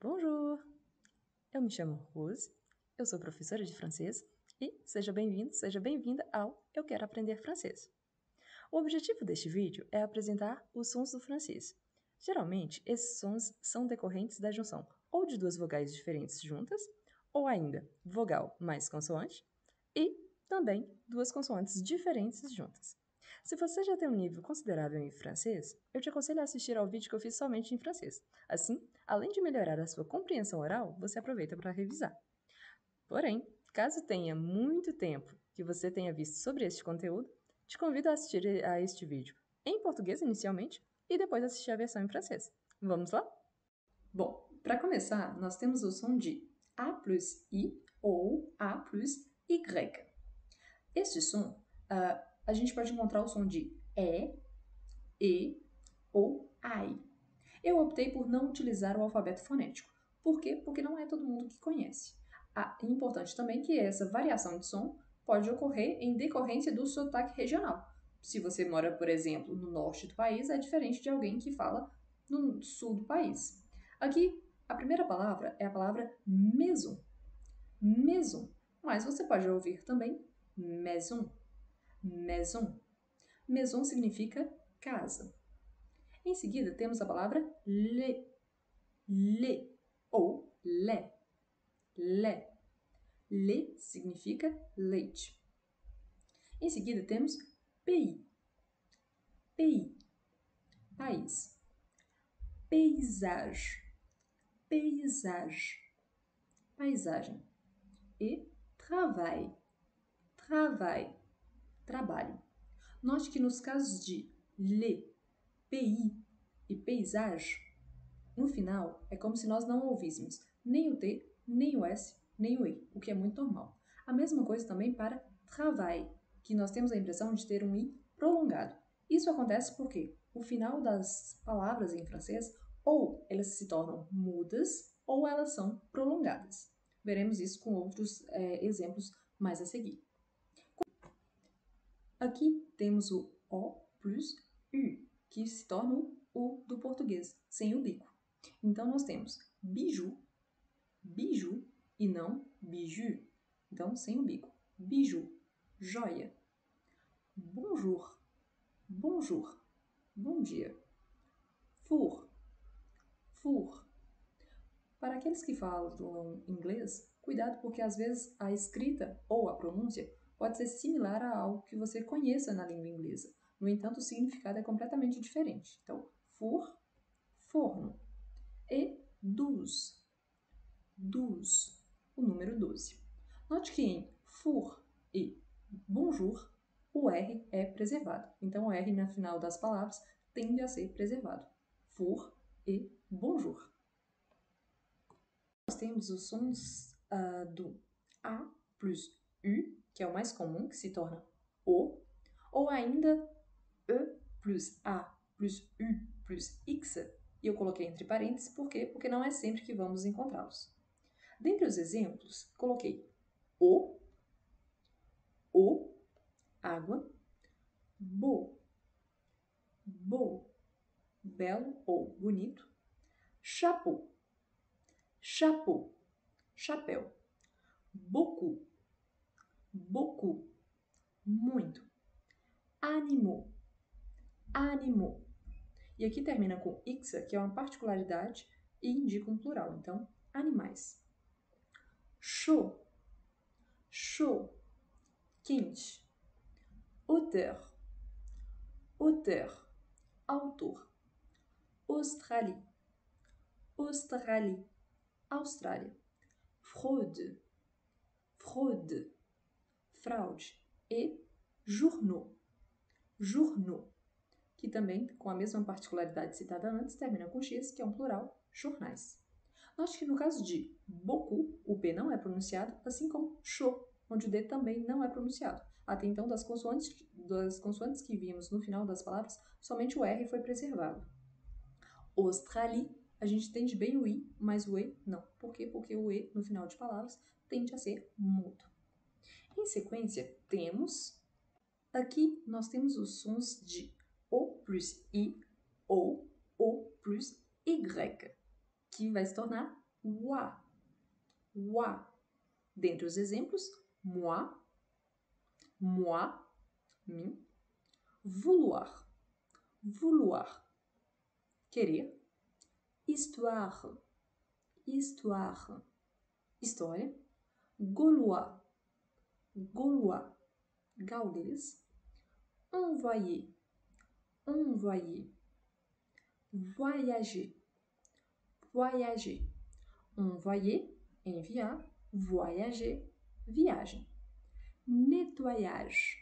Bonjour! Eu me chamo Rose, eu sou professora de francês e seja bem-vindo, seja bem-vinda ao Eu Quero Aprender Francês. O objetivo deste vídeo é apresentar os sons do francês. Geralmente, esses sons são decorrentes da junção ou de duas vogais diferentes juntas, ou ainda vogal mais consoante, e também duas consoantes diferentes juntas. Se você já tem um nível considerável em francês, eu te aconselho a assistir ao vídeo que eu fiz somente em francês. Assim, além de melhorar a sua compreensão oral, você aproveita para revisar. Porém, caso tenha muito tempo que você tenha visto sobre este conteúdo, te convido a assistir a este vídeo em português inicialmente e depois assistir a versão em francês. Vamos lá? Bom, para começar, nós temos o som de A plus I ou A plus Y. Este som, uh, a gente pode encontrar o som de E, E ou AI. Eu optei por não utilizar o alfabeto fonético. Por quê? Porque não é todo mundo que conhece. Ah, é importante também que essa variação de som pode ocorrer em decorrência do sotaque regional. Se você mora, por exemplo, no norte do país, é diferente de alguém que fala no sul do país. Aqui, a primeira palavra é a palavra maison. Maison. Mas você pode ouvir também maison. Maison. Maison significa casa. Em seguida, temos a palavra le. Le ou lé. Lé. Le significa leite. Em seguida, temos pays. Pays. País. Paysage. Paysage. Paisagem. E travail. Travail. Trabalho. Note que nos casos de le, pays e paysage, no final é como se nós não ouvíssemos nem o T, nem o S, nem o E, o que é muito normal. A mesma coisa também para travail, que nós temos a impressão de ter um I prolongado. Isso acontece porque o final das palavras em francês ou elas se tornam mudas ou elas são prolongadas. Veremos isso com outros é, exemplos mais a seguir. Aqui temos o O plus U, que se torna o U do português, sem o bico. Então, nós temos biju, biju e não biju. Então, sem o bico. Biju, joia. Bonjour, bonjour, bom dia. Four, four. Para aqueles que falam inglês, cuidado porque às vezes a escrita ou a pronúncia pode ser similar a algo que você conheça na língua inglesa. No entanto, o significado é completamente diferente. Então, four, forno. E douze, douze, o número 12. Note que em four e bonjour, o R é preservado. Então, o R no final das palavras tende a ser preservado. Four e bonjour. Nós temos os sons uh, do A plus U, que é o mais comum, que se torna O, ou ainda E plus A plus U plus X, e eu coloquei entre parênteses, por quê? Porque não é sempre que vamos encontrá-los. Dentre os exemplos, coloquei O, O, água, bo, bo, belo ou bonito, chapeau, chapeau, chapéu, beaucoup, beaucoup, muito, animaux, animaux. E aqui termina com ixa, que é uma particularidade e indica um plural, então, animais. Chaud, chaud, quente. Auteur, auteur, autor. Australie, Australie, Austrália. Fraude, fraude, fraude. E journaux, journaux, que também, com a mesma particularidade citada antes, termina com X, que é um plural, jornais. Note que no caso de beaucoup, o P não é pronunciado, assim como chaud, onde o D também não é pronunciado. Até então, das consoantes, das consoantes que vimos no final das palavras, somente o R foi preservado. Australie, a gente tende bem o I, mas o E não. Por quê? Porque o E, no final de palavras, tende a ser mudo. Em sequência, temos aqui nós temos os sons de O plus I ou O plus Y, que vai se tornar wa. Wa. Dentre os exemplos, moi, moi, mim, vouloir, vouloir, querer, histoire, histoire, história, gaulois, gaulois, gaulês, envoyer, envoyer, voyager, voyager, envoyer, enviar, voyager, viagem, nettoyage,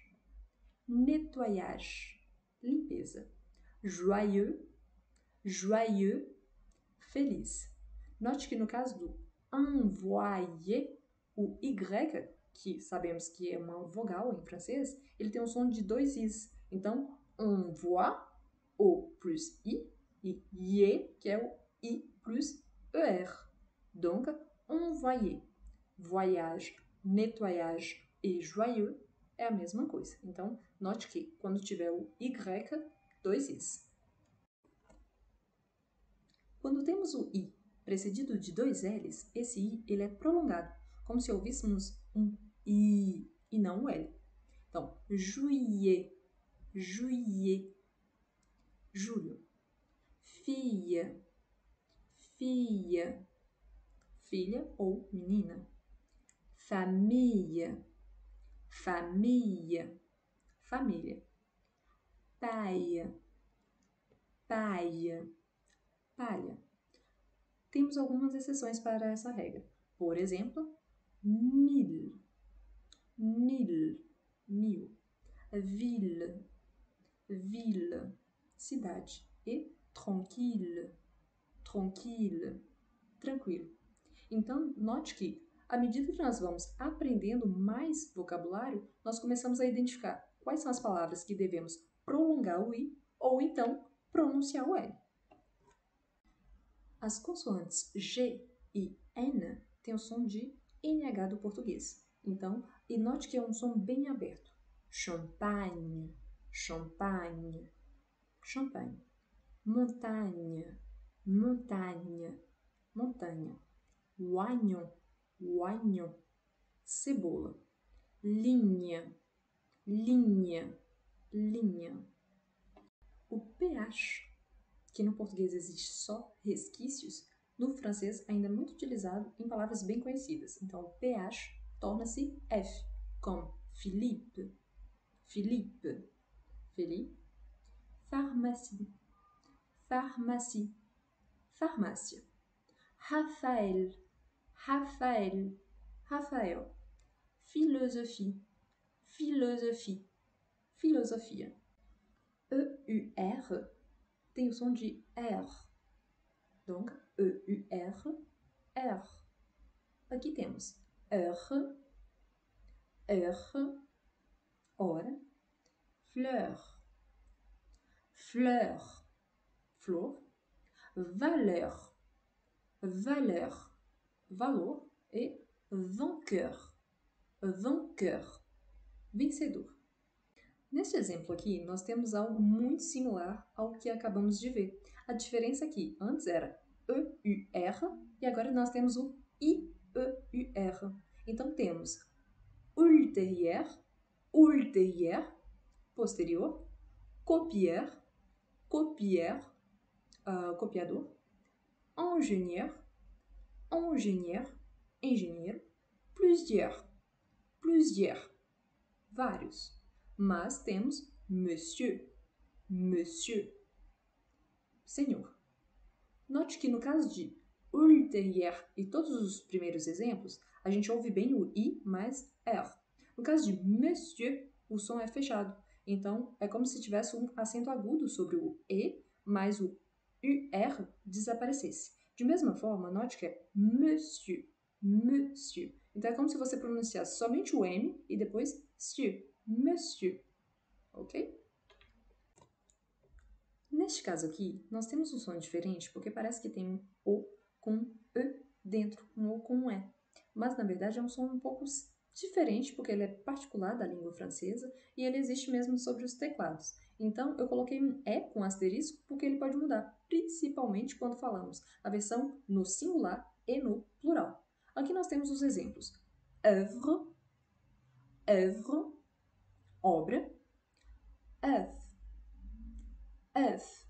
nettoyage, limpeza, joyeux, joyeux, feliz. Note que no caso envoyer, o Y, que sabemos que é uma vogal em francês, ele tem um som de dois Is. Então, envoie, O plus I, e ye, que é o I plus ER. Donc, envoyer. Voyage, nettoyage e joyeux é a mesma coisa. Então, note que quando tiver o Y, dois Is. Quando temos o I precedido de dois L's, esse I ele é prolongado, como se ouvíssemos um I e não um L. Então, juillet, juillet, julho. Filha, filha, filha ou menina. Família, família, família. Paia, paia, palha. Temos algumas exceções para essa regra. Por exemplo, mil, mil, mil. Ville, ville, cidade. E tranquille, tranquille, tranquilo. Então, note que, à medida que nós vamos aprendendo mais vocabulário, nós começamos a identificar quais são as palavras que devemos prolongar o i ou então pronunciar o l. As consoantes G e N têm o som de NH do português. Então, e note que é um som bem aberto. Champagne, champagne, champagne. Montanha, montanha, montanha. Oignon, oignon. Cebola. Linha, linha, linha. O pH, que no português existe só resquícios, no francês ainda é muito utilizado em palavras bem conhecidas. Então, pH torna-se F, como Philippe, Philippe, Philippe, pharmacie, pharmacie, farmácia. Raphaël, Raphaël, Raphaël. Philosophie, philosophie, filosofia. E-U-R tem o som de R. Donc, E-U-R, R. Aqui temos R, R, hora, fleur, fleur, flor, valeur, valeur, valor e vainqueur, vainqueur, vencedor. Neste exemplo aqui, nós temos algo muito similar ao que acabamos de ver. A diferença aqui, antes era E-U-R e agora nós temos o I-E-U-R. Então temos ultérieur, ultérieur, posterior, copier, copier, uh, copiador, ingénieur, ingénieur, engenheiro, plusieurs, plusieurs, vários. Mas temos monsieur, monsieur, senhor. Note que no caso de ultérieur e todos os primeiros exemplos, a gente ouve bem o i mais r. No caso de monsieur, o som é fechado. Então, é como se tivesse um acento agudo sobre o e, mas o UR desaparecesse. De mesma forma, note que é monsieur, monsieur. Então é como se você pronunciasse somente o M e depois monsieur, monsieur. Ok? Neste caso aqui, nós temos um som diferente porque parece que tem um O com E dentro, um O com um E. Mas na verdade é um som um pouco diferente porque ele é particular da língua francesa e ele existe mesmo sobre os teclados. Então, eu coloquei um E com asterisco porque ele pode mudar, principalmente quando falamos a versão no singular e no plural. Aqui nós temos os exemplos. Œuvre, œuvre, obra, œuf, œuf,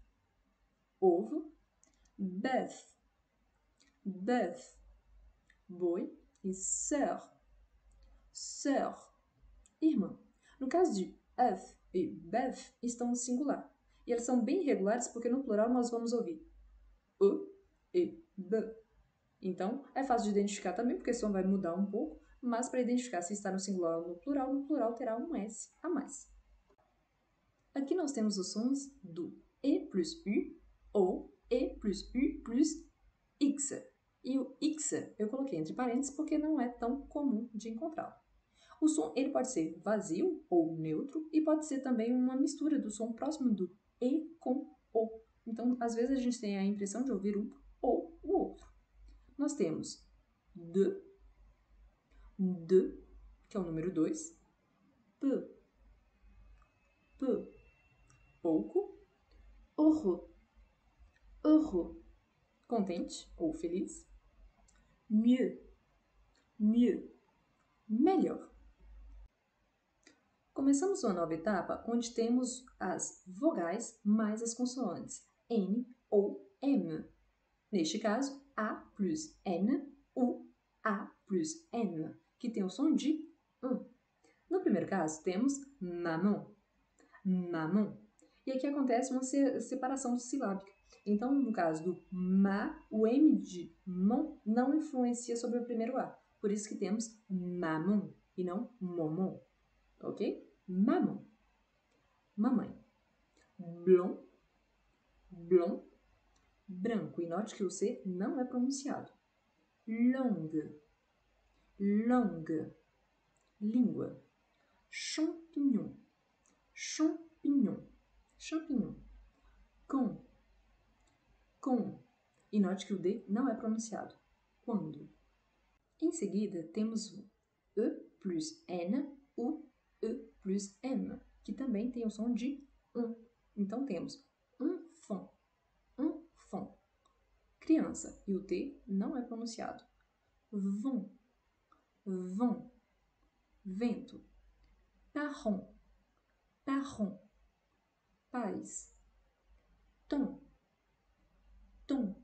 ovo, bœuf, bœuf, boi e sœur, sœur, irmã. No caso de œuf e bœuf estão no singular. E eles são bem irregulares porque no plural nós vamos ouvir e e b. Então, é fácil de identificar também, porque o som vai mudar um pouco, mas para identificar se está no singular ou no plural, no plural terá um S a mais. Aqui nós temos os sons do E plus U ou E plus U plus X. E o X eu coloquei entre parênteses porque não é tão comum de encontrá-lo. O som ele pode ser vazio ou neutro e pode ser também uma mistura do som próximo do E com O. Então, às vezes a gente tem a impressão de ouvir um ou o outro. Nós temos de, de, que é o número 2, p, p, pouco, heureux, heureux, contente ou feliz, mieux, mieux, melhor. Começamos uma nova etapa onde temos as vogais mais as consoantes N ou M. Neste caso, A plus N, U, A plus N, que tem o som de um. No primeiro caso, temos maman, maman. E aqui acontece uma separação silábica. Então, no caso do ma, o M de mon não influencia sobre o primeiro A. Por isso que temos maman e não momon. Ok? Maman. Mamãe. Blond. Blond. Branco. E note que o C não é pronunciado. Longue. Longue. Língua. Champignon. Champignon. Champignon. Com com. E note que o D não é pronunciado. Quando. Em seguida, temos o E plus N, U, E plus M, que também tem o som de um. Então temos um fom, um fom. Criança, e o T não é pronunciado. Vão, vão. Vento. Parron, parron. Paz. Tom, tom.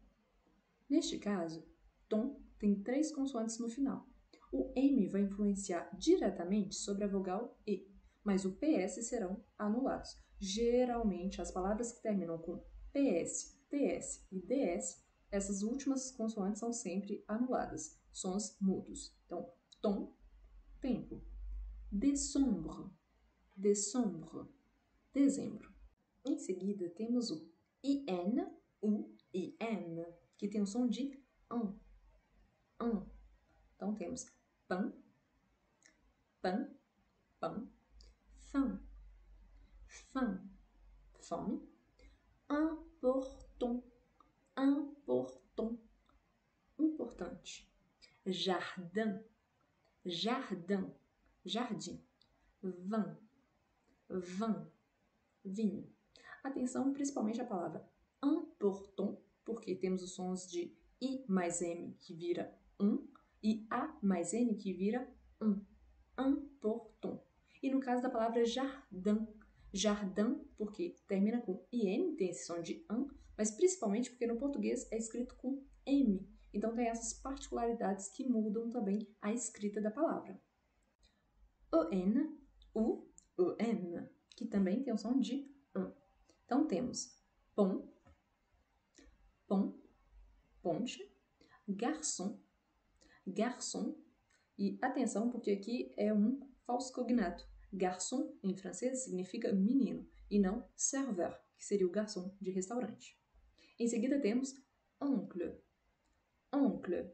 Neste caso, tom tem três consoantes no final. O M vai influenciar diretamente sobre a vogal E, mas o PS serão anulados. Geralmente, as palavras que terminam com PS, TS e DS, essas últimas consoantes são sempre anuladas, sons mudos. Então, tom, tempo. Décembre, décembre, dezembro. Em seguida, temos o IN, U e N, que tem o som de um, um. Então temos pão, pão, pão, faim, faim, fome, important, important, importante, jardim, jardim, jardim, vin, vin, vinho. Atenção principalmente à palavra important, porque temos os sons de I mais M que vira um e A mais N que vira um. Important. E no caso da palavra jardim, jardim, porque termina com IN, tem esse som de an, mas principalmente porque no português é escrito com M. Então tem essas particularidades que mudam também a escrita da palavra. O N, U, O N, que também tem o som de an. Então temos pão, pão, ponte, garçom, garçom. E atenção, porque aqui é um falso cognato. Garçom, em francês, significa menino, e não serveur, que seria o garçom de restaurante. Em seguida temos oncle, oncle,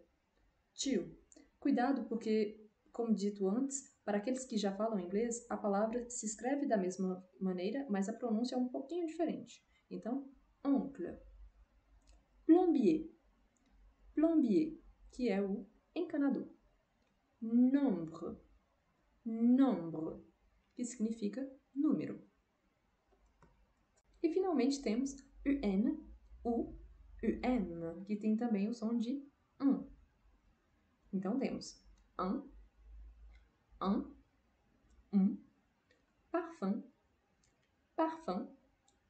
tio. Cuidado, porque, como dito antes, para aqueles que já falam inglês, a palavra se escreve da mesma maneira, mas a pronúncia é um pouquinho diferente. Então, oncle plombier, plombier, que é o encanador. Nombre, nombre, que significa número. E finalmente temos UN, U, UM, que tem também o som de um. Então temos un, un, um, parfum, parfum,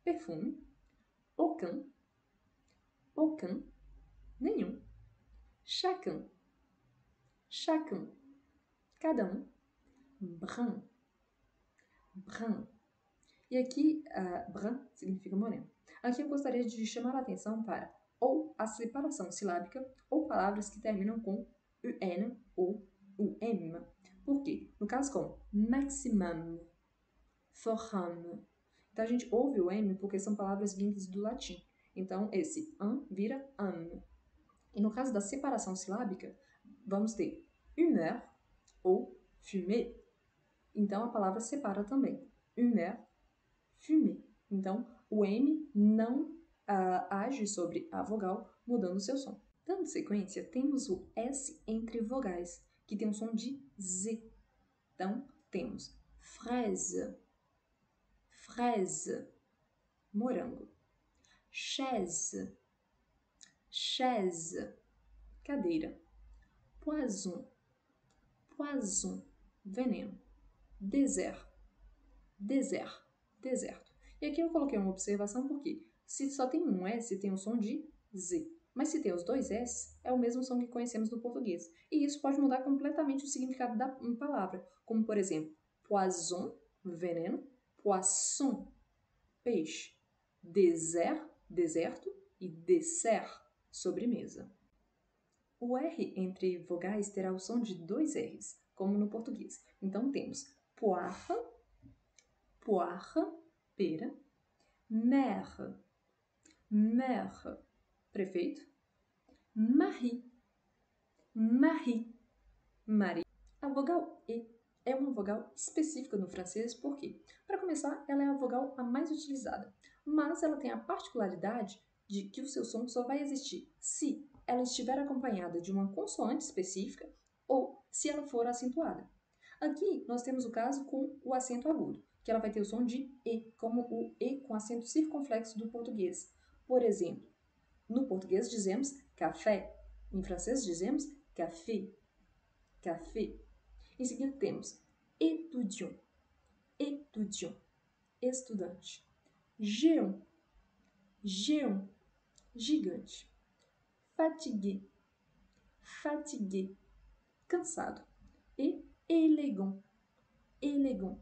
perfume, aucun, aucun, nenhum, chacun, chacun, cada um, brun, brun. E aqui, uh, brun significa moreno. Aqui eu gostaria de chamar a atenção para ou a separação silábica ou palavras que terminam com un ou um. Por quê? No caso como maximum, forum. Então a gente ouve o M porque são palavras vindas do latim. Então esse an vira am. E no caso da separação silábica, vamos ter humeur ou fumer. Então a palavra separa também. Humeur, fumer. Então o M não uh, age sobre a vogal, mudando seu som. Dando sequência, temos o S entre vogais, que tem um som de Z. Então, temos fraise, fraise, morango, chaise, chaise, cadeira, poison, poison, veneno, désert, désert, deserto. E aqui eu coloquei uma observação porque se só tem um S, tem o som de Z. Mas se tem os dois S, é o mesmo som que conhecemos no português. E isso pode mudar completamente o significado da palavra, como por exemplo, poison, veneno, poisson, peixe, désert, deserto e dessert, sobremesa. O R entre vogais terá o som de dois R's, como no português. Então temos poire, poire, pera, maire, maire, prefeito, Marie, Marie, Marie. A vogal E é uma vogal específica no francês porque, para começar, ela é a vogal a mais utilizada, mas ela tem a particularidade de que o seu som só vai existir se ela estiver acompanhada de uma consoante específica ou se ela for acentuada. Aqui nós temos o caso com o acento agudo, que ela vai ter o som de E, como o E com acento circunflexo do português. Por exemplo, no português dizemos café, em francês dizemos café, café. Em seguida temos étudiant, étudiant, estudante. Géant, géant, gigante. Fatigué, fatigué, cansado. E élégant, élégant,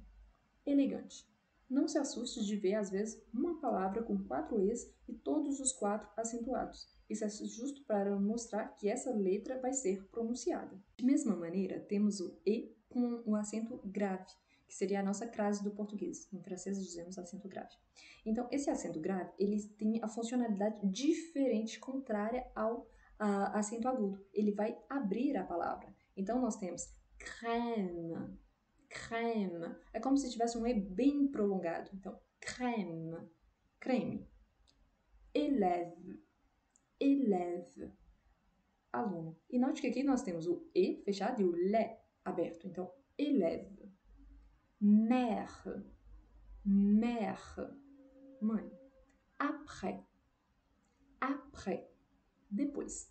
elegante. Não se assuste de ver, às vezes, uma palavra com quatro E's e todos os quatro acentuados. Isso é justo para mostrar que essa letra vai ser pronunciada. De mesma maneira, temos o E com o acento grave, que seria a nossa crase do português. Em francês dizemos acento grave. Então, esse acento grave, ele tem a funcionalidade diferente, contrária ao uh, acento agudo. Ele vai abrir a palavra. Então, nós temos crème, crème. É como se tivesse um E bem prolongado. Então, crème, creme. Élève, élève, aluno. E note que aqui nós temos o E fechado e o LE aberto. Então, élève. Mère, mère, mãe. Après, après, depois.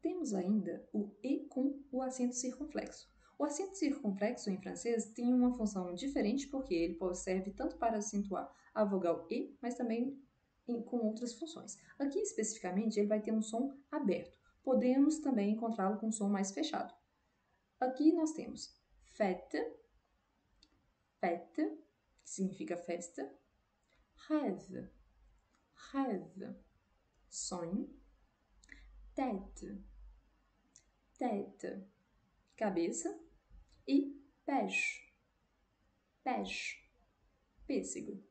Temos ainda o E com o acento circunflexo. O acento circunflexo em francês tem uma função diferente porque ele serve tanto para acentuar a vogal E, mas também com outras funções. Aqui especificamente ele vai ter um som aberto. Podemos também encontrá-lo com um som mais fechado. Aqui nós temos fête, fête, que significa festa, rêve, rêve, sonho, tête, tête, cabeça, e peixe, peixe, pêssego.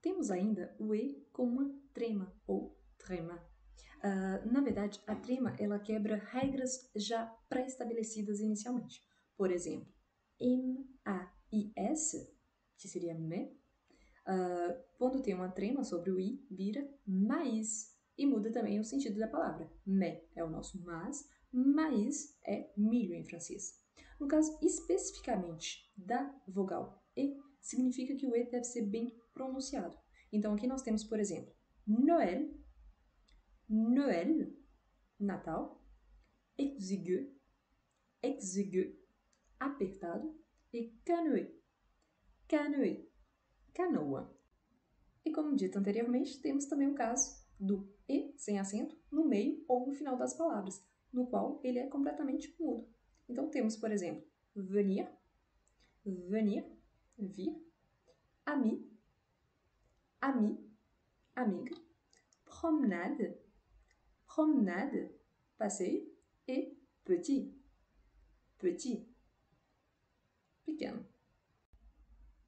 Temos ainda o E com uma trema ou trema. Uh, na verdade, a trema ela quebra regras já pré-estabelecidas inicialmente. Por exemplo, M-A-I-S, que seria me, uh, quando tem uma trema sobre o I, vira maíz e muda também o sentido da palavra. Me é o nosso mas, Maíz é milho em francês. No caso especificamente da vogal E, significa que o E deve ser bem pronunciado. Então aqui nós temos, por exemplo, Noël, Noël, Natal, exigu, exigu, apertado, e canoë, canoë, canoa. E como dito anteriormente, temos também o caso do E sem acento no meio ou no final das palavras, no qual ele é completamente mudo. Então temos, por exemplo, venir, venir, vir, ami, ami, amiga, promenade, promenade, passeio e petit, petit, pequeno.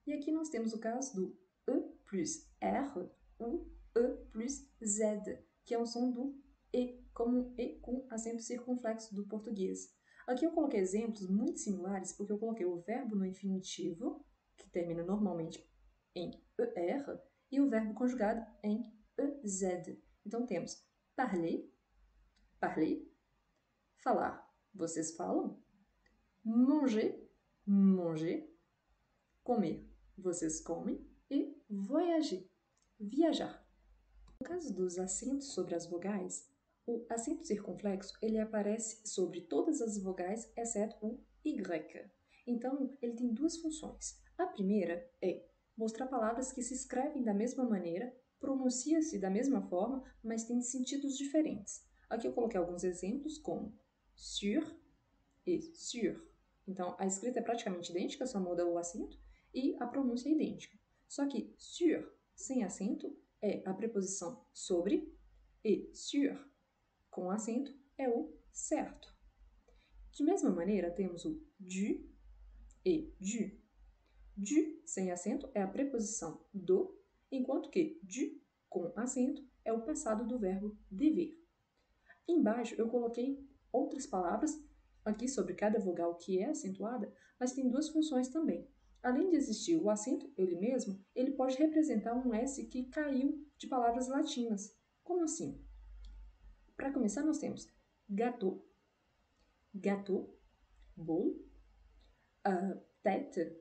E aqui nós temos o caso do E plus R ou E plus Z, que é o som do E, como E com acento circunflexo do português. Aqui eu coloquei exemplos muito similares porque eu coloquei o verbo no infinitivo, que termina normalmente em ER, e o verbo conjugado em EZ. Então temos parler, parler, falar, vocês falam, manger, manger, comer, vocês comem, e voyager, viajar. No caso dos acentos sobre as vogais, o acento circunflexo ele aparece sobre todas as vogais exceto o Y. Então, ele tem duas funções. A primeira é mostrar palavras que se escrevem da mesma maneira, pronuncia-se da mesma forma, mas têm sentidos diferentes. Aqui eu coloquei alguns exemplos, como sur e sur. Então, a escrita é praticamente idêntica, só muda o acento, e a pronúncia é idêntica. Só que sur, sem acento, é a preposição sobre, e sur, com acento, é o certo. De mesma maneira, temos o du e du. Du, sem acento, é a preposição do, enquanto que du, com acento, é o passado do verbo dever. Embaixo eu coloquei outras palavras aqui sobre cada vogal que é acentuada, mas tem duas funções também. Além de existir o acento ele mesmo, ele pode representar um S que caiu de palavras latinas. Como assim? Para começar, nós temos gâteau, gâteau, bolo, uh, tête,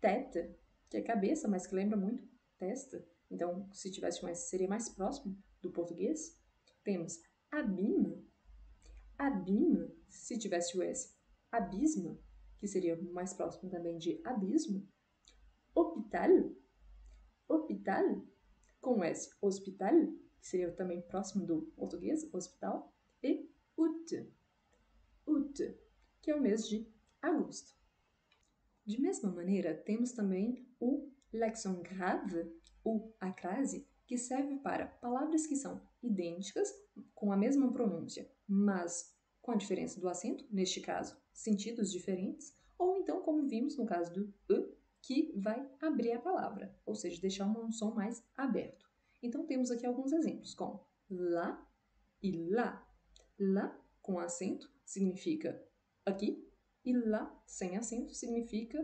tête, que é cabeça, mas que lembra muito testa. Então, se tivesse um S, seria mais próximo do português. Temos abîme, abîme, se tivesse o S, abismo, que seria mais próximo também de abismo. Hospital, hospital, com S, hospital, que seria também próximo do português, hospital. E août, août, que é o mês de agosto. De mesma maneira, temos também o l'accent grave, ou a crase, que serve para palavras que são idênticas, com a mesma pronúncia, mas com a diferença do acento, neste caso, sentidos diferentes, ou então, como vimos no caso do e, que vai abrir a palavra, ou seja, deixar um som mais aberto. Então, temos aqui alguns exemplos, como lá e lá. Lá com acento significa aqui, e lá sem acento significa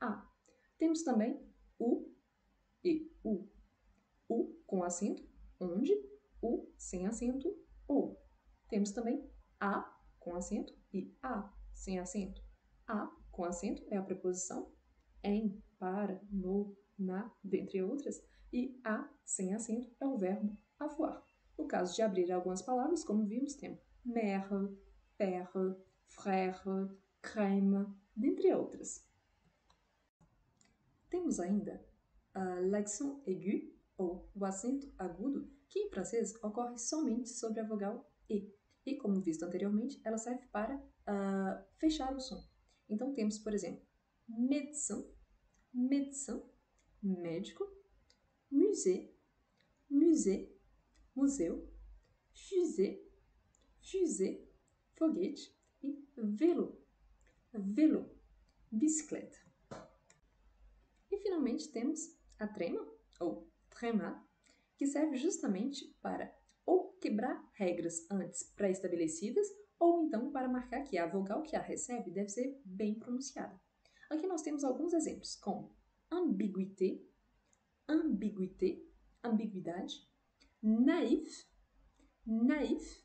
a. Temos também o e u. U com acento, onde, u sem acento, ou. Temos também a com acento e a sem acento. A com acento é a preposição em, para, no, na, dentre outras, e a sem acento é o verbo avoir. No caso de abrir algumas palavras, como vimos, temos mère, père, frère, crème, dentre outras. Temos ainda l'accent aigu, ou o acento agudo, que em francês ocorre somente sobre a vogal E. E, como visto anteriormente, ela serve para uh, fechar o som. Então, temos, por exemplo, médecin, médecin, médico, musée, musée, museu, fusée, fusée, foguete e vélo, vélo, bicicleta. E finalmente temos a trema, ou trema, que serve justamente para ou quebrar regras antes pré-estabelecidas ou então para marcar que a vogal que a recebe deve ser bem pronunciada. Aqui nós temos alguns exemplos, como ambiguïté, ambiguïté, ambiguidade, naïf, naïf,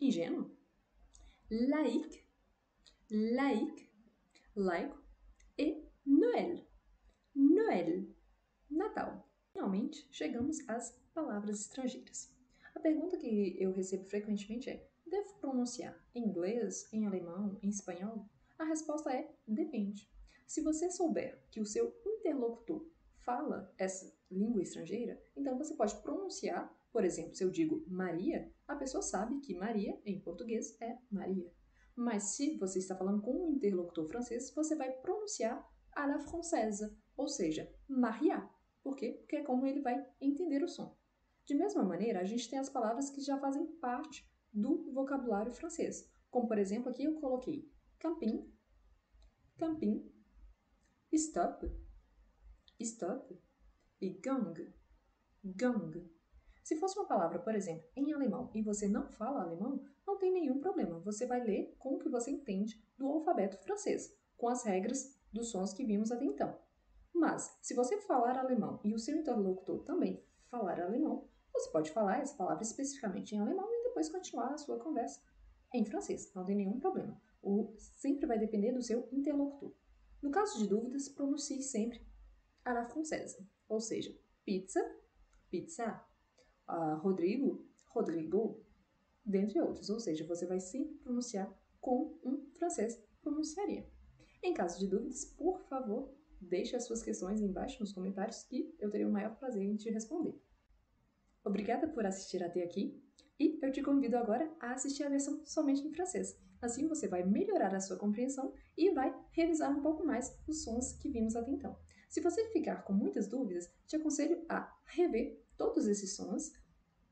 ingênuo, laïque, laïque, laico e Noël. Noël, Natal. Finalmente, chegamos às palavras estrangeiras. A pergunta que eu recebo frequentemente é: devo pronunciar em inglês, em alemão, em espanhol? A resposta é: depende. Se você souber que o seu interlocutor fala essa língua estrangeira, então você pode pronunciar, por exemplo, se eu digo Maria, a pessoa sabe que Maria, em português, é Maria. Mas se você está falando com um interlocutor francês, você vai pronunciar à la française, ou seja, Maria. Por quê? Porque é como ele vai entender o som. De mesma maneira, a gente tem as palavras que já fazem parte do vocabulário francês. Como, por exemplo, aqui eu coloquei camping, camping, stop, stop e gang, gang. Se fosse uma palavra, por exemplo, em alemão e você não fala alemão, não tem nenhum problema. Você vai ler com o que você entende do alfabeto francês, com as regras dos sons que vimos até então. Mas, se você falar alemão e o seu interlocutor também falar alemão, você pode falar essa palavra especificamente em alemão e depois continuar a sua conversa em francês, não tem nenhum problema. O sempre vai depender do seu interlocutor. No caso de dúvidas, pronuncie sempre à la française, ou seja, pizza, pizza, uh, Rodrigo, Rodrigo, dentre outros, ou seja, você vai sempre pronunciar como um francês pronunciaria. Em caso de dúvidas, por favor, deixe as suas questões embaixo nos comentários que eu terei o maior prazer em te responder. Obrigada por assistir até aqui e eu te convido agora a assistir a versão somente em francês. Assim você vai melhorar a sua compreensão e vai revisar um pouco mais os sons que vimos até então. Se você ficar com muitas dúvidas, te aconselho a rever todos esses sons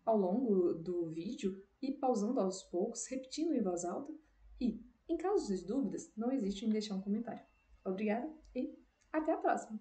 ao longo do vídeo e pausando aos poucos, repetindo em voz alta. E, em caso de dúvidas, não existe em deixar um comentário. Obrigada e até a próxima!